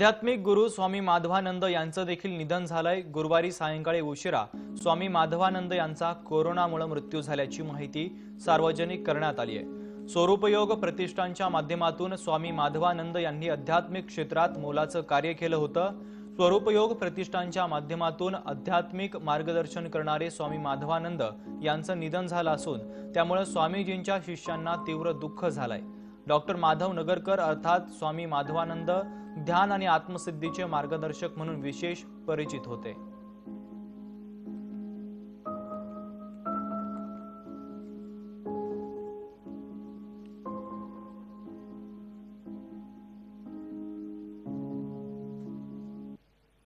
आध्यात्मिक गुरु स्वामी माधवानंद यांचं देखील निधन झालंय. गुरुवारी सायंकाळी उशिरा स्वामी माधवानंद यांचा कोरोनामुळे मृत्यू झाल्याची माहिती सार्वजनिक करण्यात आली आहे. स्वरूपयोग प्रतिष्ठानच्या माध्यमातून स्वामी माधवानंद यांनी आध्यात्मिक क्षेत्रात मोलाचं कार्य केलं होतं. स्वरूपयोग प्रतिष्ठानच्या माध्यमातून आध्यात्मिक मार्गदर्शन करणारे स्वामी माधवानंद यांचं निधन झालं असून त्यामुळे स्वामीजींच्या शिष्यांना तीव्र दुःख झालंय. डॉक्टर माधव नगरकर अर्थात स्वामी माधवानंद ध्यान आणि आत्मसिद्धीचे मार्गदर्शक म्हणून विशेष परिचित होते.